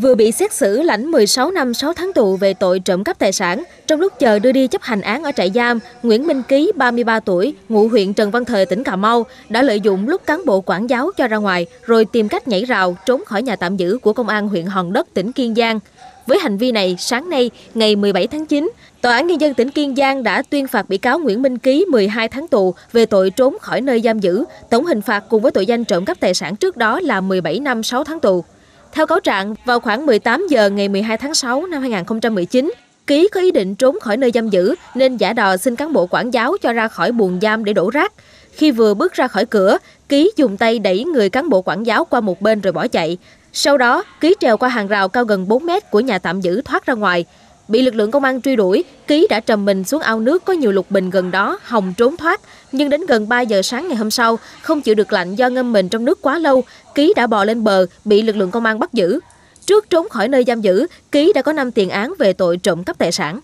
Vừa bị xét xử lãnh 16 năm 6 tháng tù về tội trộm cắp tài sản, trong lúc chờ đưa đi chấp hành án ở trại giam, Nguyễn Minh Ký, 33 tuổi, ngụ huyện Trần Văn Thời, tỉnh Cà Mau, đã lợi dụng lúc cán bộ quản giáo cho ra ngoài, rồi tìm cách nhảy rào, trốn khỏi nhà tạm giữ của Công an huyện Hòn Đất, tỉnh Kiên Giang. Với hành vi này, sáng nay, ngày 17 tháng 9, Tòa án Nhân dân tỉnh Kiên Giang đã tuyên phạt bị cáo Nguyễn Minh Ký 12 tháng tù về tội trốn khỏi nơi giam giữ. Tổng hình phạt cùng với tội danh trộm cắp tài sản trước đó là 17 năm 6 tháng tù. Theo cáo trạng, vào khoảng 18 giờ ngày 12 tháng 6 năm 2019, Ký có ý định trốn khỏi nơi giam giữ nên giả đò xin cán bộ quản giáo cho ra khỏi buồng giam để đổ rác. Khi vừa bước ra khỏi cửa, Ký dùng tay đẩy người cán bộ quản giáo qua một bên rồi bỏ chạy. Sau đó, Ký trèo qua hàng rào cao gần 4 mét của nhà tạm giữ thoát ra ngoài. Bị lực lượng công an truy đuổi, Ký đã trầm mình xuống ao nước có nhiều lục bình gần đó, hòng trốn thoát. Nhưng đến gần 3 giờ sáng ngày hôm sau, không chịu được lạnh do ngâm mình trong nước quá lâu, Ký đã bò lên bờ, bị lực lượng công an bắt giữ. Trước trốn khỏi nơi giam giữ, Ký đã có 5 tiền án về tội trộm cắp tài sản.